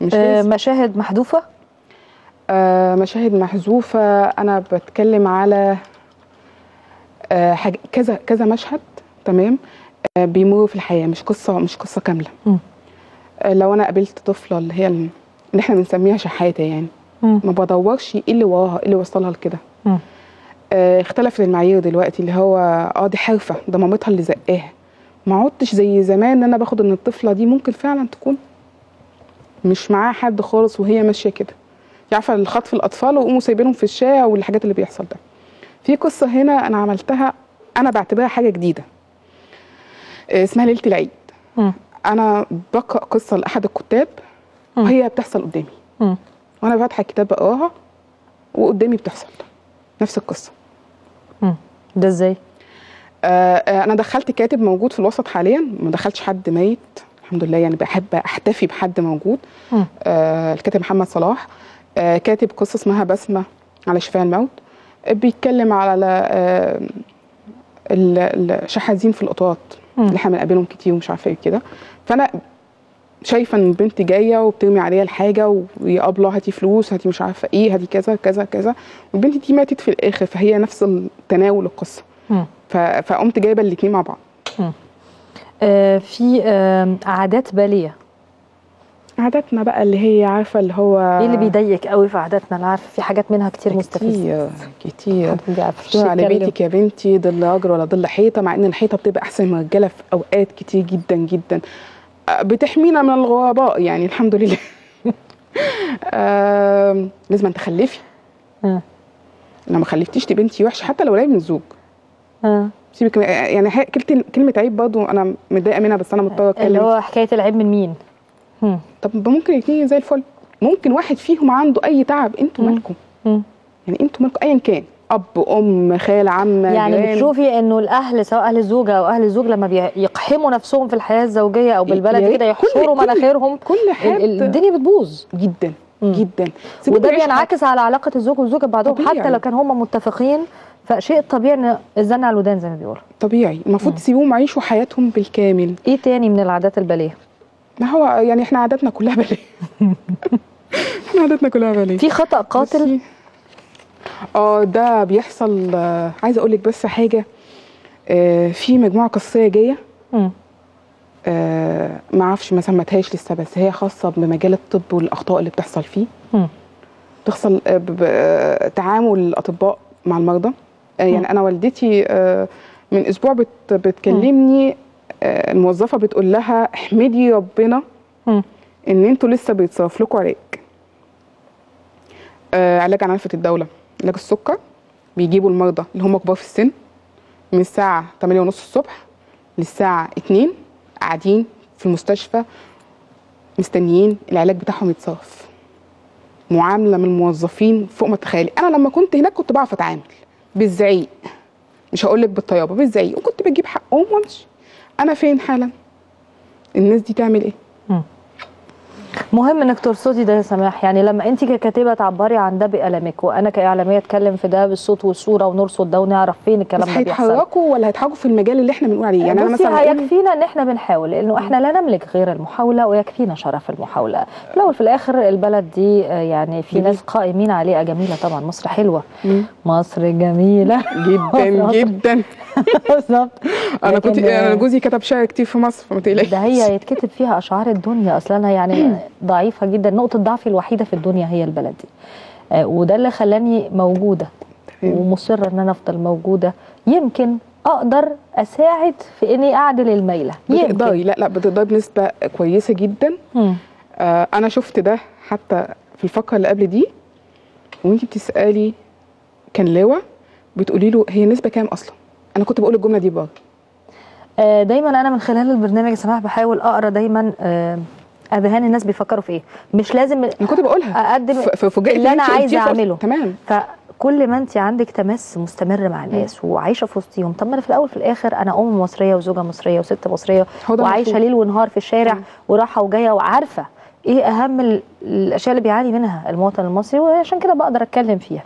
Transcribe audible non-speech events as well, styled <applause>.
مش آه، مشاهد محذوفة؟ آه مشاهد محذوفة. أنا بتكلم على آه حاجة كذا كذا مشهد تمام؟ آه بيمروا في الحياة مش قصة مش قصة كاملة. آه لو أنا قابلت طفلة اللي هي اللي إحنا بنسميها شحاتة يعني. مم. ما بدورش إيه اللي وراها إيه اللي وصلها لكده. آه اختلفت المعايير دلوقتي اللي هو آه دي حرفة ده مامتها اللي زقاها. ما عدتش زي زمان إن أنا باخد إن الطفلة دي ممكن فعلا تكون مش معاها حد خالص وهي ماشية كده. عارفة الخطف الأطفال ويقوموا سايبينهم في الشارع والحاجات اللي بيحصل ده. في قصة هنا أنا عملتها أنا بعتبرها حاجة جديدة. آه، اسمها ليلة العيد. مم. أنا بقرأ قصة لأحد الكتاب مم. وهي بتحصل قدامي. مم. وأنا فاتحه الكتاب بقراها وقدامي بتحصل نفس القصة. مم. ده إزاي؟ آه، آه، أنا دخلت كاتب موجود في الوسط حاليا. ما دخلتش حد ميت. الحمد لله يعني بحب أحتفي بحد موجود. آه، الكاتب محمد صلاح. آه، كاتب قصة اسمها بسمة على شفاء الموت. بيتكلم على آه، ال- الشحاذين في القطاط. اللي إحنا بنقابلهم كتير ومش عارفة إيه كده. فأنا شايفة إن البنت جاية وبترمي عليها الحاجة ويا ابله هاتي فلوس هاتي مش عارفة إيه هاتي كذا كذا كذا. والبنت دي ماتت في الآخر فهي نفس التناول القصة. فقمت جايبة الاتنين مع بعض. في آه، عادات بالية. عاداتنا بقى اللي هي عارفة اللي هو إيه اللي بيضايقك قوي في عاداتنا؟ أنا عارفة في حاجات منها كتير مستفزة. كتير. كتير على. بيتك يا بنتي ظل راجل ولا ظل حيطة مع إن الحيطة بتبقى أحسن من الرجاله في أوقات كتير جدا جدا. آه، بتحمينا من الغرباء يعني الحمد لله. <laughs> لازم تخلفي. آه. لو ما خلفتيش تبقى انتي وحشة حتى لو قريب من الزوج آه. سيبك يعني كلمة عيب برضو أنا متضايقة منها بس أنا مضطرة اللي اتكلم هو حكاية العيب من مين. طب ممكن الاثنين زي الفل ممكن واحد فيهم عنده أي تعب أنتوا. مالكم. يعني أنتوا مالكم ايا كان أب أم خال عم يعني جيران. بتشوفي إنه الأهل سواء أهل الزوجة أو أهل الزوج لما بيقحموا نفسهم في الحياة الزوجية أو بالبلد ريت كده يحشروا مناخيرهم كل حد ال- الدنيا بتبوظ جدا مم. جدا وده بينعكس على علاقة الزوج والزوجة ببعضهم. حتى لو كان هم متفقين فشيء طبيعي إن الزن على الودان زي ما بيقولوا. طبيعي. المفروض. تسيبوهم يعيشوا حياتهم بالكامل. إيه تاني من العادات البالية؟ ما هو يعني إحنا عاداتنا كلها بلية. <laughs> إحنا عاداتنا كلها بلية. في خطأ قاتل؟ آه ده بيحصل آه، عايزة أقول لك بس حاجة. آه، في مجموعة قصيه جاية. آه، ما أعرفش ما سمتهاش لسه بس هي خاصة بمجال الطب والأخطاء اللي بتحصل فيه. مم. تحصل آه، آه، تعامل الأطباء مع المرضى. مم. يعني أنا والدتي آه، من أسبوع بت بتكلمني آه، الموظفة بتقول لها احمدي ربنا. إن أنتوا لسه بيتصرف لكم علاج. آه، علاج عن نفقه الدولة. علاج السكر بيجيبوا المرضى اللي هم كبار في السن من الساعة 8 ونص الصبح للساعة 2 قاعدين في المستشفى مستنيين العلاج بتاعهم يتصرف. معاملة من الموظفين فوق ما تتخيلي. أنا لما كنت هناك كنت بعرف أتعامل. بالزعيق. مش هقول لك بالطيابة بالزعيق. وكنت بجيب حقهم وأمشي. أنا فين حالا؟ الناس دي تعمل إيه؟ مهم إنك ترصدي ده يا سماح. يعني لما انت ككاتبة تعبري عن ده بألمك وأنا كإعلامية أتكلم في ده بالصوت والصورة ونرصد ده ونعرف فين الكلام ده بيحصل. هيتحركوا ولا هيتحركوا في المجال اللي إحنا بنقول عليه؟ يعني أنا مثلا هيكفينا إن إحنا بنحاول لأنه إحنا لا نملك غير المحاولة ويكفينا شرف المحاولة. في الأول في الآخر البلد دي آه، يعني في. ناس قائمين عليها. جميلة طبعا. مصر حلوة. مم. مصر جميلة. جدا <laughs> جدا. <laughs> بالظبط. أنا كنت أنا جوزي كتب شعر كتير في مصر فما تقلقيش ده هي يتكتب فيها أشعار الدنيا أصلا. يعني <clears throat> ضعيفة جدا. نقطة ضعفي الوحيدة في الدنيا هي البلد دي. آه، وده اللي خلاني موجودة. ومصرة إن أنا أفضل موجودة. يمكن أقدر أساعد في إني أعدل الميلة. بتقدري. لا لا بتقدري بنسبة كويسة جدا. آه أنا شفت ده حتى في الفقرة اللي قبل دي. وانت بتسألي كان لواء بتقولي له هي النسبة كام أصلا؟ أنا كنت بقول الجملة دي برضه. آه، دايما أنا من خلال البرنامج يا سماح بحاول أقرأ دايما آه، أذهان الناس بيفكروا في إيه؟ مش لازم أنا كنت بقولها. أقدم اللي أنا عايزه أعمله. تمام. فكل ما أنت عندك تمس مستمر مع الناس وعايشة في وسطيهم طب ما أنا في الأول في الآخر أنا أم مصرية وزوجة مصرية وست مصرية وعايشة. ليل ونهار في الشارع مم. وراحة وجاية وعارفة إيه أهم ال- الأشياء اللي بيعاني منها المواطن المصري وعشان كده بقدر أتكلم فيها.